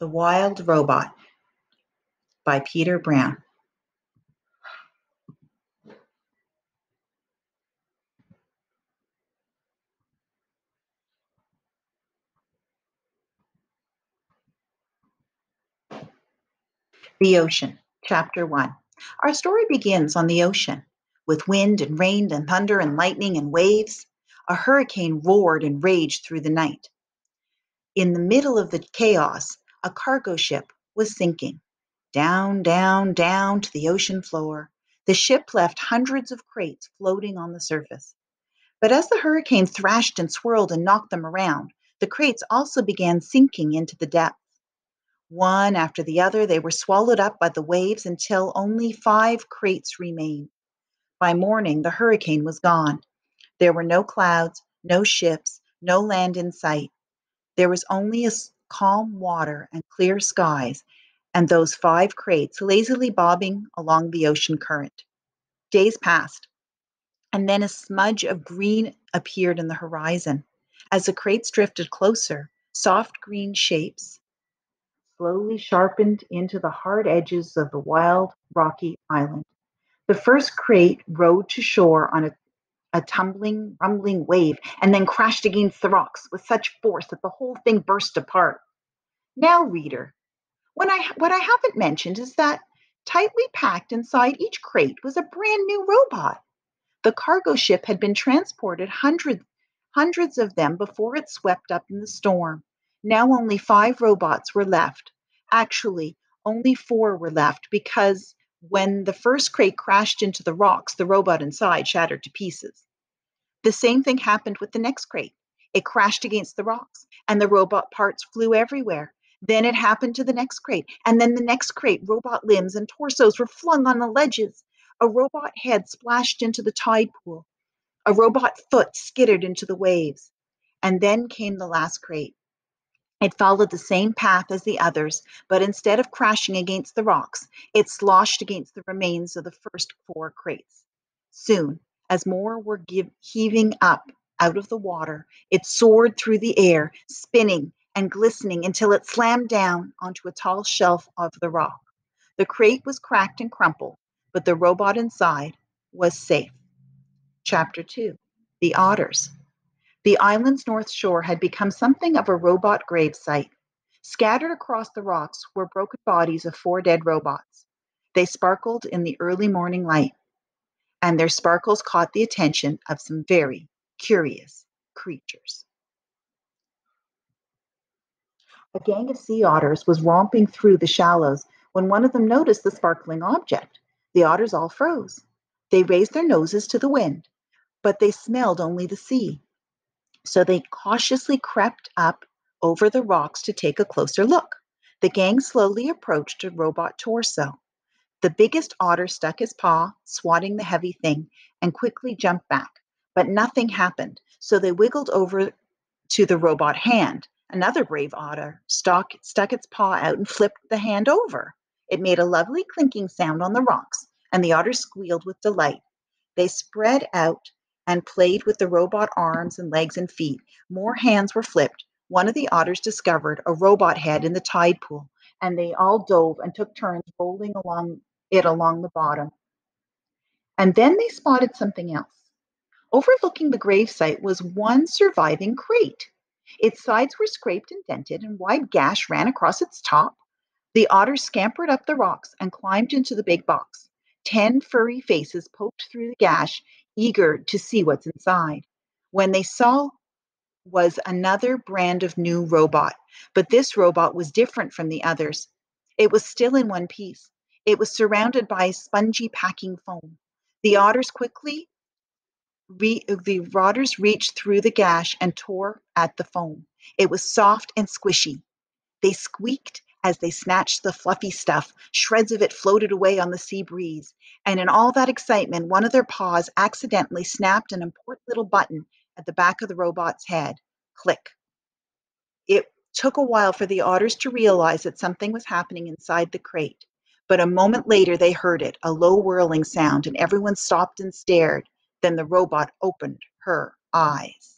The Wild Robot by Peter Brown. The Ocean, Chapter 1. Our story begins on the ocean, with wind and rain and thunder and lightning and waves. A hurricane roared and raged through the night. In the middle of the chaos, a cargo ship was sinking. Down, down, down to the ocean floor. The ship left hundreds of crates floating on the surface. But as the hurricane thrashed and swirled and knocked them around, the crates also began sinking into the depths. One after the other, they were swallowed up by the waves until only five crates remained. By morning, the hurricane was gone. There were no clouds, no ships, no land in sight. There was only a calm water and clear skies, and those five crates lazily bobbing along the ocean current. Days passed, and then a smudge of green appeared in the horizon. As the crates drifted closer, soft green shapes slowly sharpened into the hard edges of the wild, rocky island. The first crate rode to shore on a, a tumbling, rumbling wave and then crashed against the rocks with such force that the whole thing burst apart. Now, reader, when I, what I haven't mentioned is that tightly packed inside each crate was a brand new robot. The cargo ship had been transported hundreds, hundreds of them before it swept up in the storm. Now only five robots were left. Actually, only four were left because when the first crate crashed into the rocks, the robot inside shattered to pieces. The same thing happened with the next crate. It crashed against the rocks, and the robot parts flew everywhere. Then it happened to the next crate, and then the next crate. Robot limbs and torsos were flung on the ledges. A robot head splashed into the tide pool. A robot foot skittered into the waves. And then came the last crate. It followed the same path as the others, but instead of crashing against the rocks, it sloshed against the remains of the first four crates. Soon, as more were give, heaving up out of the water, it soared through the air, spinning and glistening until it slammed down onto a tall shelf of the rock. The crate was cracked and crumpled, but the robot inside was safe. Chapter 2 The Otters the island's north shore had become something of a robot grave site. Scattered across the rocks were broken bodies of four dead robots. They sparkled in the early morning light, and their sparkles caught the attention of some very curious creatures. A gang of sea otters was romping through the shallows when one of them noticed the sparkling object. The otters all froze. They raised their noses to the wind, but they smelled only the sea. So they cautiously crept up over the rocks to take a closer look. The gang slowly approached a robot torso. The biggest otter stuck his paw, swatting the heavy thing, and quickly jumped back. But nothing happened, so they wiggled over to the robot hand. Another brave otter stuck, stuck its paw out and flipped the hand over. It made a lovely clinking sound on the rocks, and the otter squealed with delight. They spread out and played with the robot arms and legs and feet. More hands were flipped. One of the otters discovered a robot head in the tide pool, and they all dove and took turns rolling along it along the bottom. And then they spotted something else. Overlooking the gravesite was one surviving crate. Its sides were scraped and dented, and wide gash ran across its top. The otters scampered up the rocks and climbed into the big box. Ten furry faces poked through the gash, eager to see what's inside. When they saw was another brand of new robot, but this robot was different from the others. It was still in one piece. It was surrounded by spongy packing foam. The otters quickly re- the otters reached through the gash and tore at the foam. It was soft and squishy. They squeaked as they snatched the fluffy stuff, shreds of it floated away on the sea breeze. And in all that excitement, one of their paws accidentally snapped an important little button at the back of the robot's head. Click. It took a while for the otters to realize that something was happening inside the crate. But a moment later, they heard it a low whirling sound, and everyone stopped and stared. Then the robot opened her eyes.